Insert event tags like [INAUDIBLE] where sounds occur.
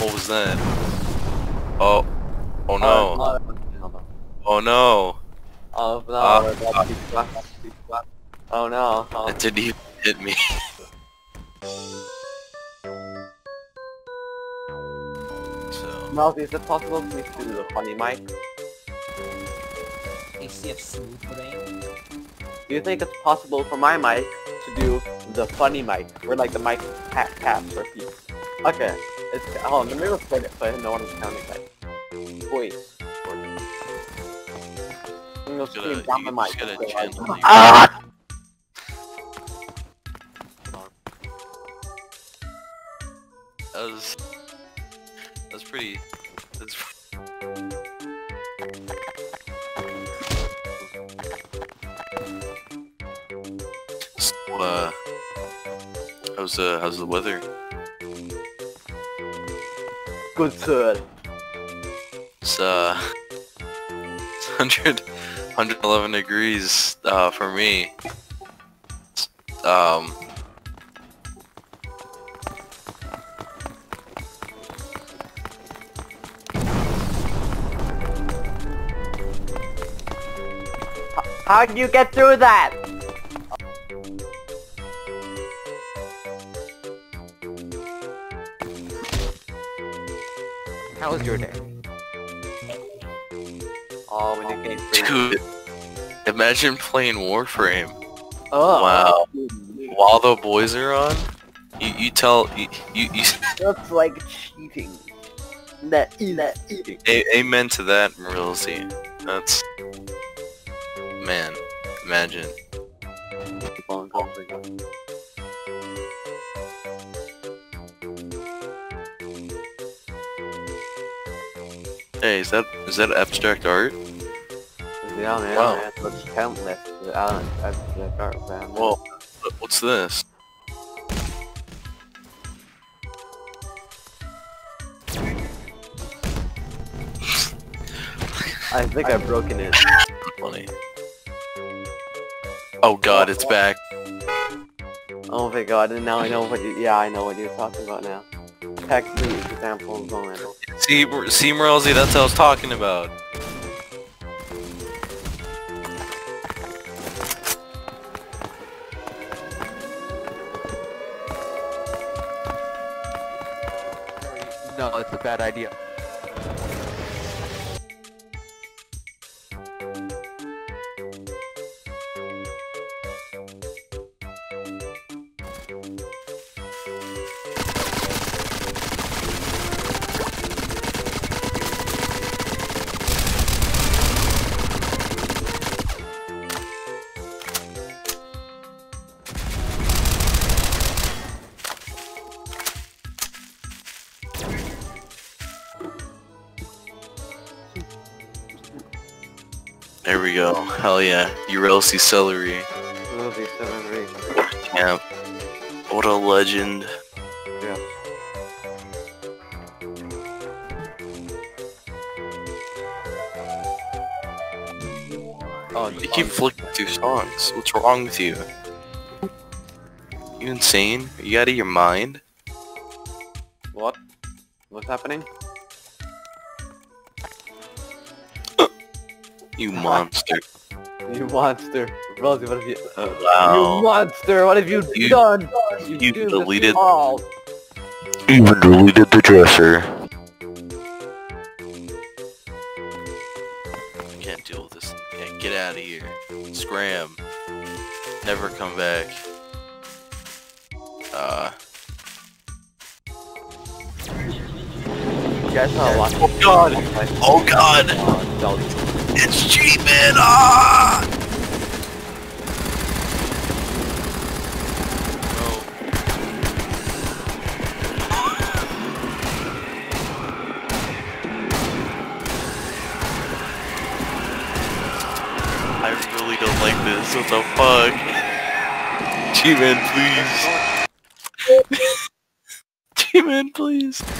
What was that? Oh. Oh no. Uh, Oh no. Oh no. Uh, we're about to be swept, be. Oh no. Oh. It didn't even hit me. [LAUGHS] so. Miles, is it possible for me to do the funny mic? AC of smooth brain. Do you think it's possible for my mic to do the funny mic, where like the mic tap taps or beeps? Okay, it's hold on, let me record it so I know what I'm sounding like. Voice. I'm gonna Gotta- scream down you my mic. gotta so I- gently- Ah! That was. That's pretty. That's. So, uh, how's uh, how's the weather? Good sir. It's uh, it's 100, 111 degrees uh, for me. Um, How'd you get through that? How was your day? Oh, we did game three. dude, imagine playing Warframe Oh, Wow. while the boys are on. You, you tell you, you, you That's like cheating. That that eating. a- amen to that, Marilzy. That's man. Imagine. Hey, is that is that abstract art? Yeah, man. Wow. man. Looks countless. That's art, man. Whoa, what's this? I think I've broken it. Funny. Oh god, it's back. Oh my god, and now I know what you, yeah, I know what you're talking about now. Text me examples on it. See, see, Marilzy, that's what I was talking about. No, it's a bad idea. There we go. Hell yeah. Urelsi Celery. 7 Reef. Yeah. What a legend. Yeah. Oh, You keep flicking through songs. What's wrong with you? You insane? Are you out of your mind? What? What's happening? You [LAUGHS] monster. You monster. Rosie, what have you... Oh, You monster, what have you, You- done? you do this deleted- all. Even deleted the dresser. Can't deal with this. Yeah, get out of here. Scram. Never come back. Uh. You guys saw a lot Oh god! Oh god! It's G-Man! Ah! No. I really don't like this. What the fuck? G-Man, please. [LAUGHS] G-Man, please.